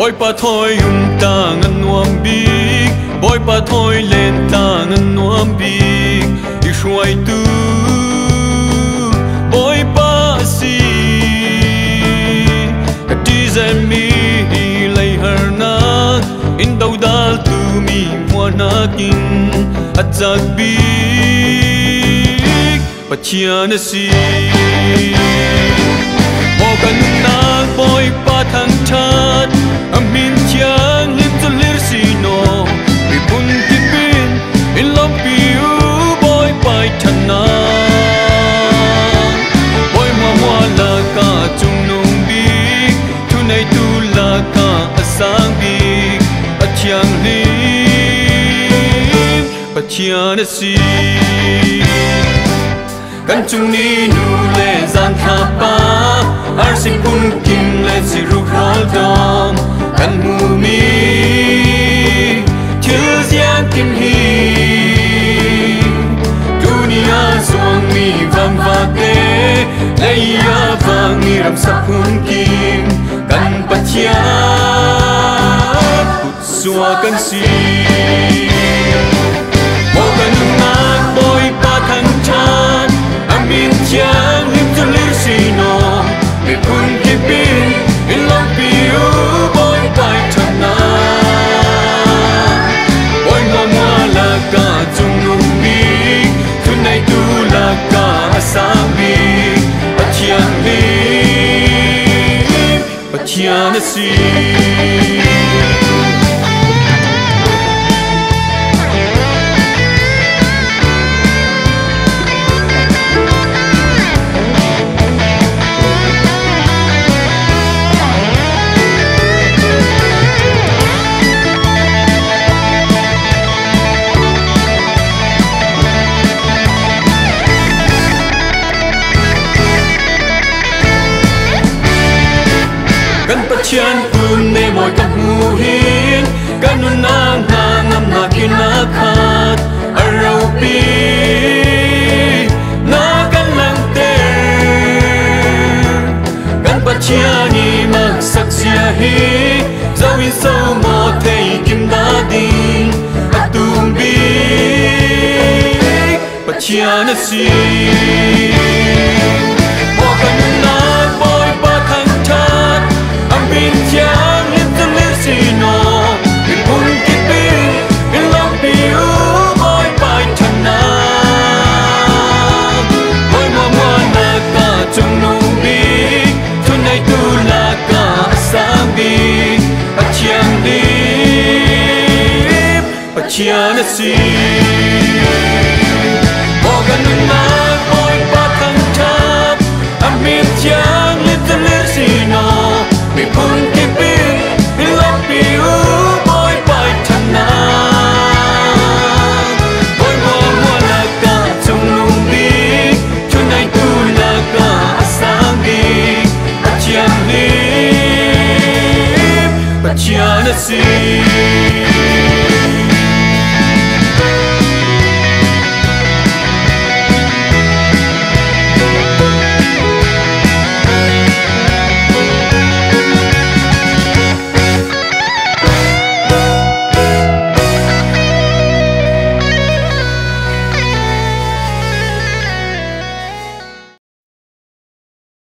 boy pa thôi ung ta ngan nuam bi boy pa thôi lên ta ngan nuam bi i shuai tu boy pa si. Ka ti zen mi lay hờn na. In đâu dal tu mi mua na kin at zag bi pa chia na si. Pa kan chung ni nu le zan tha pa ar sin kun kim le si ru rol dom kan mu mi chu zian kim hi. Dunia suang mi vang va te le ya vang ni ram sa kun kim. Kan pa chia sua kan si mo chiang na si kan pachian pun ne moi kan hu hin kan nu na na ngam na kin na khat arau pi. Na kan lang te kan ni ma sak sia hi. Zau in so mo thei kim da din atum bi. Pa chia na si. A chiang na si mo kan na boy pa thang chat ang bin chiang lim to lir si no mi pun ki bin in long pi u boy pai chan na boy mo mo la ka chung nu bi tu nai tu la ka sang bi a chiang li a chiang na si